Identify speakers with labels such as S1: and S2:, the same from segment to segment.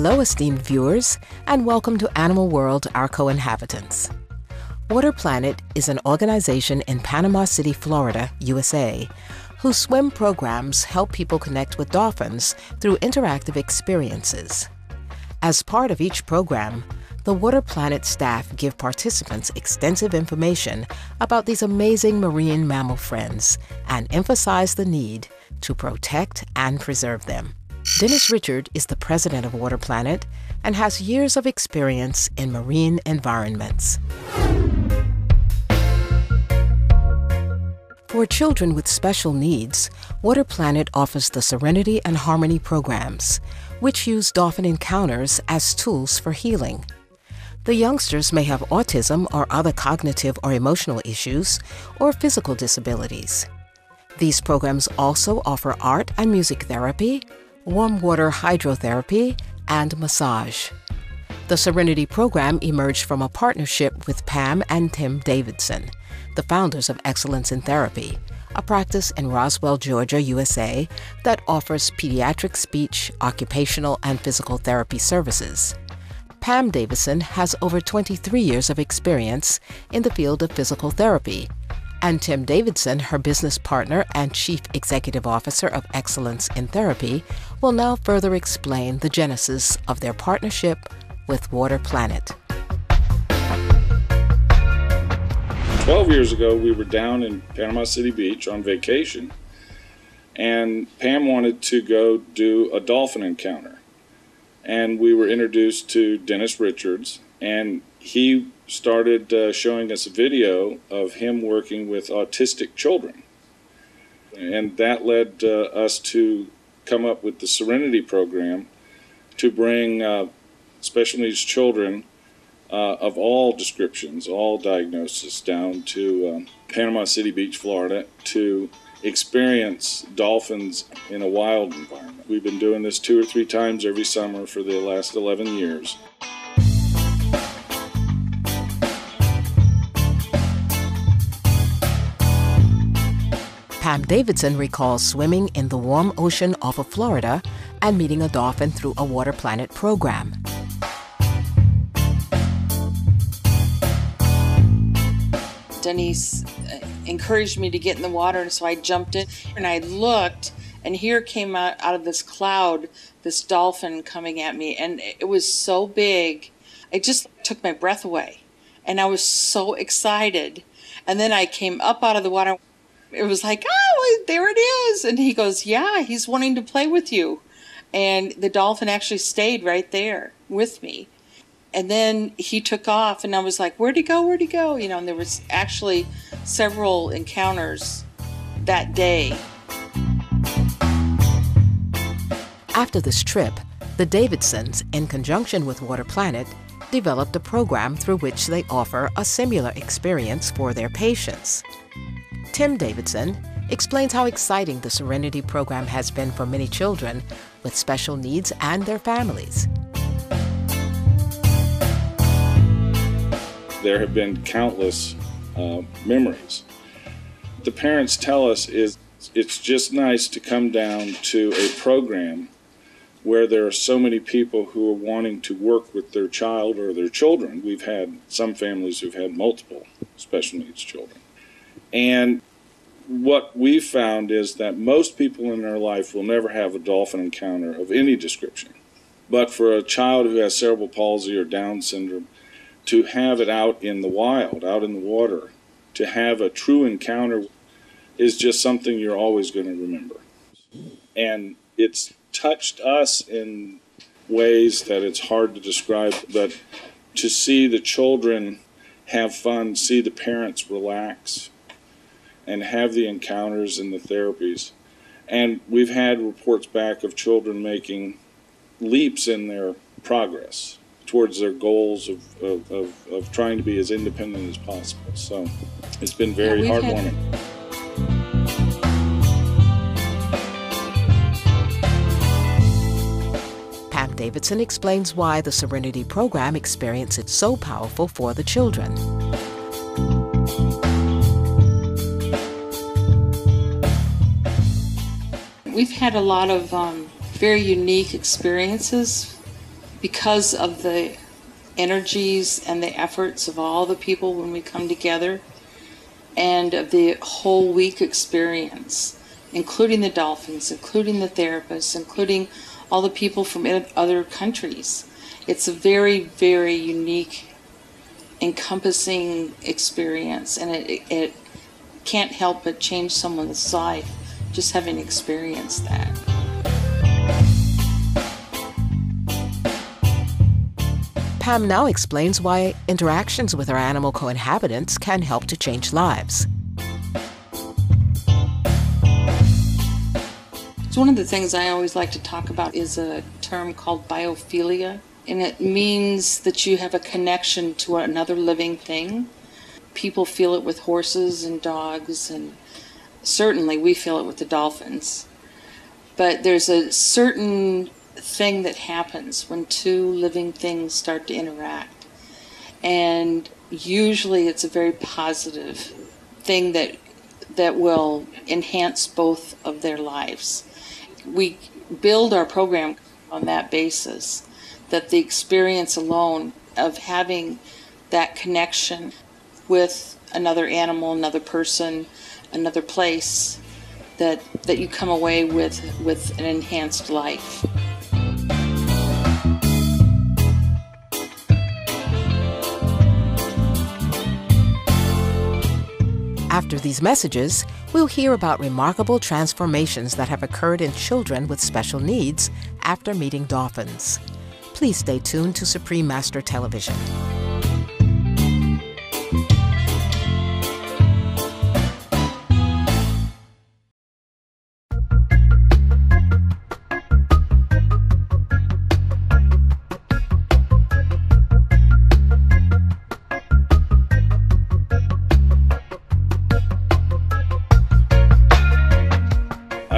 S1: Hello, esteemed viewers, and welcome to Animal World, our co inhabitants. Water Planet is an organization in Panama City, Florida, USA, whose swim programs help people connect with dolphins through interactive experiences. As part of each program, the Water Planet staff give participants extensive information about these amazing marine mammal friends and emphasize the need to protect and preserve them. Dennis Richard is the president of Water Planet and has years of experience in marine environments. For children with special needs, Water Planet offers the Serenity and Harmony programs, which use dolphin encounters as tools for healing. The youngsters may have autism or other cognitive or emotional issues or physical disabilities. These programs also offer art and music therapy, warm water hydrotherapy, and massage. The Serenity program emerged from a partnership with Pam and Tim Davidson the founders of Excellence in Therapy, a practice in Roswell, Georgia, USA, that offers pediatric speech, occupational, and physical therapy services. Pam Davidson has over 23 years of experience in the field of physical therapy, and Tim Davidson, her business partner and chief executive officer of Excellence in Therapy, will now further explain the genesis of their partnership with Water Planet.
S2: 12 years ago, we were down in Panama City Beach on vacation, and Pam wanted to go do a dolphin encounter. And we were introduced to Dennis Richards, and he started uh, showing us a video of him working with autistic children. And that led uh, us to come up with the Serenity program to bring uh, special needs children uh, of all descriptions, all diagnoses, down to um, Panama City Beach, Florida, to experience dolphins in a wild environment. We've been doing this two or three times every summer for the last 11 years.
S1: Pam Davidson recalls swimming in the warm ocean off of Florida and meeting a dolphin through a Water Planet program.
S3: Denise uh, encouraged me to get in the water, and so I jumped in and I looked, and here came out, out of this cloud this dolphin coming at me, and it was so big, it just took my breath away. And I was so excited. And then I came up out of the water. It was like, oh, there it is. And he goes, yeah, he's wanting to play with you. And the dolphin actually stayed right there with me. And then he took off and i was like where'd he go? Where'd he go? You know and there was actually several encounters that day.
S1: After this trip the davidsons in conjunction with water planet developed a program through which they offer a similar experience for their patients tim davidson explains how exciting the serenity program has been for many children with special needs and their families
S2: there have been countless uh, memories. The parents tell us is it's just nice to come down to a program where there are so many people who are wanting to work with their child or their children. We've had some families who've had multiple special needs children. And what we've found is that most people in their life will never have a dolphin encounter of any description. But for a child who has cerebral palsy or Down syndrome, to have it out in the wild, out in the water, to have a true encounter is just something you're always going to remember. And it's touched us in ways that it's hard to describe, but to see the children have fun, see the parents relax, and have the encounters and the therapies. And we've had reports back of children making leaps in their progress towards their goals of, of, of, of, trying to be as independent as possible. So it's been very yeah, heartwarming.
S1: Had... Pam Davidson explains why the Serenity program experience is so powerful for the children.
S3: We've had a lot of um, very unique experiences because of the energies and the efforts of all the people when we come together and of the whole week experience, including the dolphins, including the therapists, including all the people from other countries. It's a very, very unique, encompassing experience, and it, it can't help but change someone's life just having experienced that.
S1: Pam now explains why interactions with her animal co-inhabitants can help to change lives.
S3: So one of the things I always like to talk about is a term called biophilia, and it means that you have a connection to another living thing. People feel it with horses and dogs, and certainly we feel it with the dolphins. But there's a certain thing that happens when two living things start to interact. And usually it's a very positive thing that that will enhance both of their lives. We build our program on that basis that the experience alone of having that connection with another animal, another person, another place that that you come away with with an enhanced life.
S1: After these messages, we'll hear about remarkable transformations that have occurred in children with special needs after meeting dolphins. Please stay tuned to Supreme Master Television.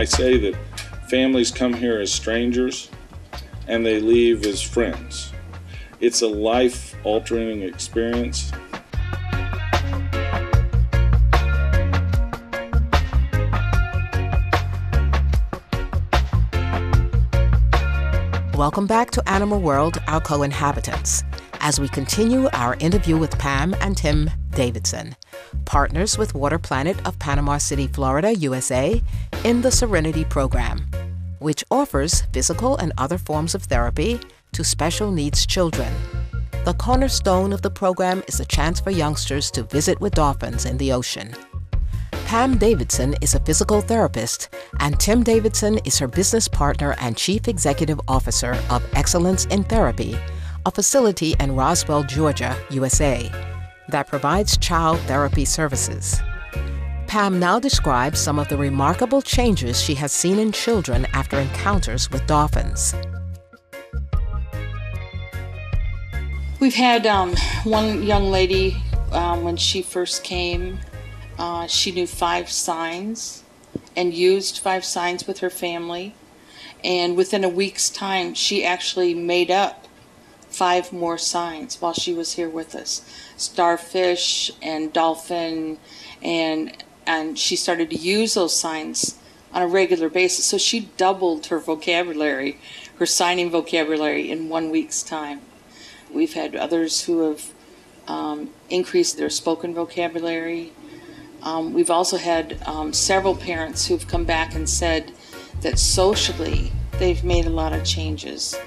S2: I say that families come here as strangers and they leave as friends. It's a life altering experience.
S1: Welcome back to Animal World, our co inhabitants, as we continue our interview with Pam and Tim Davidson partners with Water Planet of Panama City, Florida, USA, in the Serenity Program, which offers physical and other forms of therapy to special needs children. The cornerstone of the program is a chance for youngsters to visit with dolphins in the ocean. Pam Davidson is a physical therapist, and Tim Davidson is her business partner and chief executive officer of Excellence in Therapy, a facility in Roswell, Georgia, USA that provides child therapy services. Pam now describes some of the remarkable changes she has seen in children after encounters with dolphins.
S3: We've had um, one young lady um, when she first came, uh, she knew five signs and used five signs with her family. And within a week's time, she actually made up five more signs while she was here with us. Starfish and dolphin and and she started to use those signs on a regular basis. So she doubled her vocabulary her signing vocabulary in one week's time. We've had others who have um, increased their spoken vocabulary. Um, we've also had um, several parents who've come back and said that socially they've made a lot of changes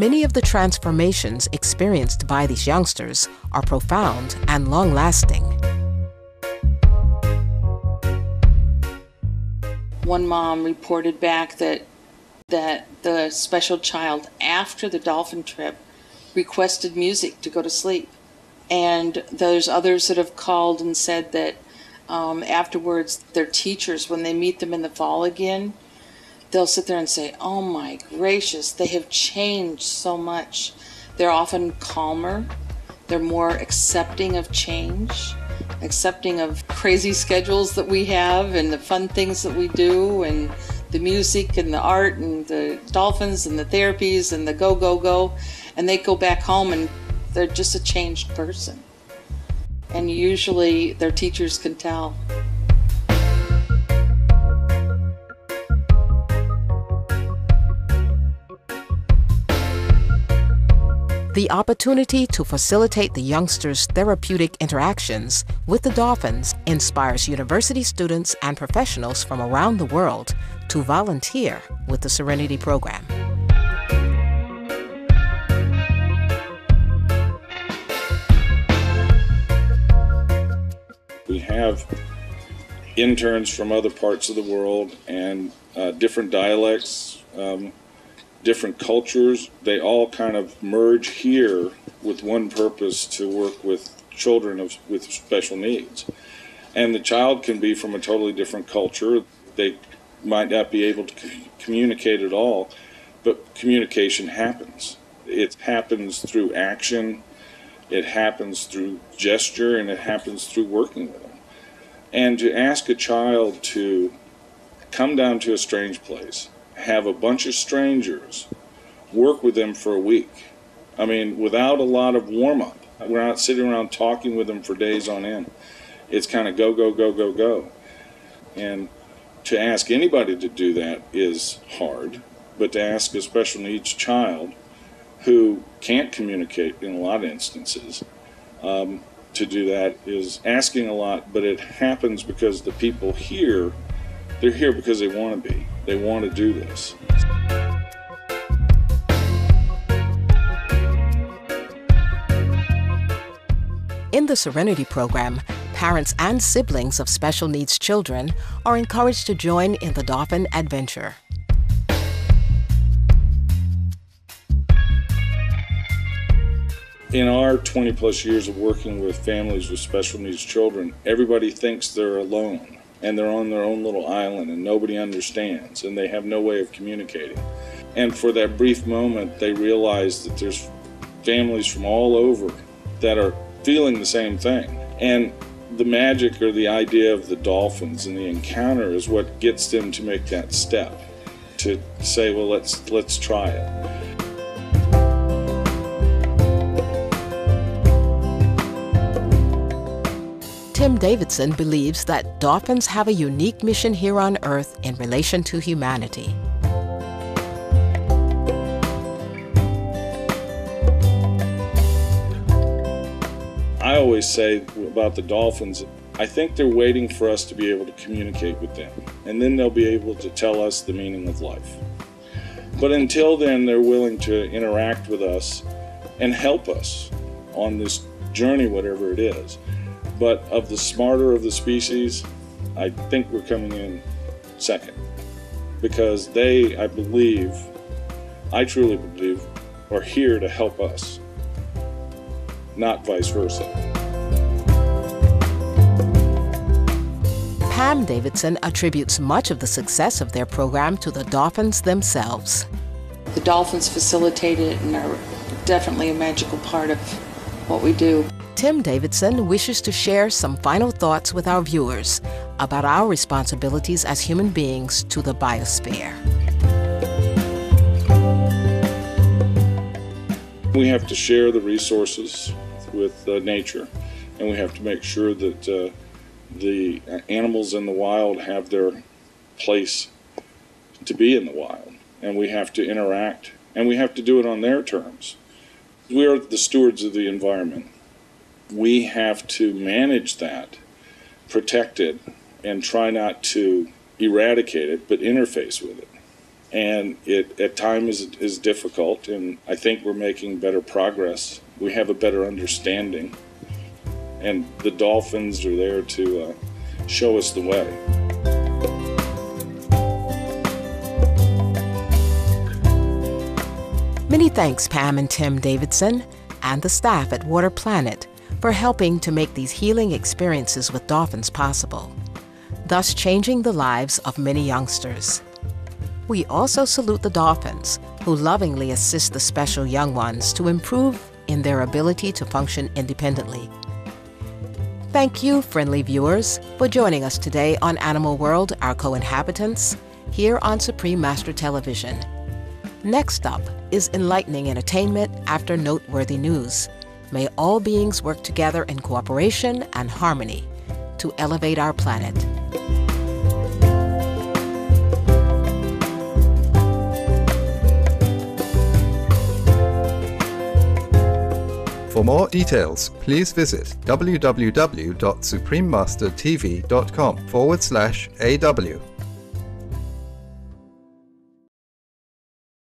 S1: Many of the transformations experienced by these youngsters are profound and long lasting.
S3: One mom reported back that that the special child after the dolphin trip requested music to go to sleep. And there's others that have called and said that um, afterwards, their teachers, when they meet them in the fall again, they'll sit there and say, Oh my gracious, they have changed so much. They're often calmer, they're more accepting of change, accepting of crazy schedules that we have and the fun things that we do and the music and the art and the dolphins and the therapies and the go, go, go. And they go back home and they're just a changed person. And usually their teachers can tell.
S1: The opportunity to facilitate the youngsters' therapeutic interactions with the dolphins inspires university students and professionals from around the world to volunteer with the Serenity Program.
S2: We have interns from other parts of the world and uh, different dialects, um, different cultures. They all kind of merge here with one purpose to work with children of, with special needs. And the child can be from a totally different culture. They might not be able to communicate at all, but communication happens. It happens through action, it happens through gesture, and it happens through working with them. And to ask a child to come down to a strange place, have a bunch of strangers, work with them for a week. I mean, without a lot of warm up. We're not sitting around talking with them for days on end. It's kind of go, go, go, go, go. And to ask anybody to do that is hard, but to ask a special needs child who can't communicate in a lot of instances um, to do that is asking a lot, but it happens because the people here, they're here because they want to be. They want to do this.
S1: In the Serenity Program, parents and siblings of special needs children are encouraged to join in the dolphin adventure.
S2: in our 20 plus years of working with families with special needs children, everybody thinks they're alone and they're on their own little island and nobody understands and they have no way of communicating. And for that brief moment, they realize that there's families from all over that are feeling the same thing. And the magic or the idea of the dolphins and the encounter is what gets them to make that step to say, well, let's let's try it.
S1: Tim Davidson believes that dolphins have a unique mission here on Earth in relation to humanity.
S2: I always say about the dolphins, I think they're waiting for us to be able to communicate with them, and then they'll be able to tell us the meaning of life. But until then, they're willing to interact with us and help us on this journey, whatever it is. But of the smarter of the species, I think we're coming in second because they, I believe, I truly believe, are here to help us, not vice versa.
S1: Pam Davidson attributes much of the success of their program to the dolphins themselves.
S3: The dolphins facilitate it and are definitely a magical part of what we do.
S1: Tim Davidson wishes to share some final thoughts with our viewers about our responsibilities as human beings to the biosphere.
S2: We have to share the resources with uh, nature, and we have to make sure that uh, the animals in the wild have their place to be in the wild, and we have to interact, and we have to do it on their terms. We are the stewards of the environment we have to manage that, protect it, and try not to eradicate it, but interface with it. And it at times is, is difficult, and I think we're making better progress. We have a better understanding, and the dolphins are there to uh, show us the way.
S1: Many thanks, Pam and Tim Davidson, and the staff at Water Planet for helping to make these healing experiences with dolphins possible, thus changing the lives of many youngsters. We also salute the dolphins, who lovingly assist the special young ones to improve in their ability to function independently. Thank you, friendly viewers, for joining us today on Animal World, Our Co-Inhabitants, here on Supreme Master Television. Next up is enlightening entertainment after noteworthy news. May all beings work together in cooperation and harmony to elevate our planet.
S4: For more details, please visit www.suprememastertv.com forward slash AW.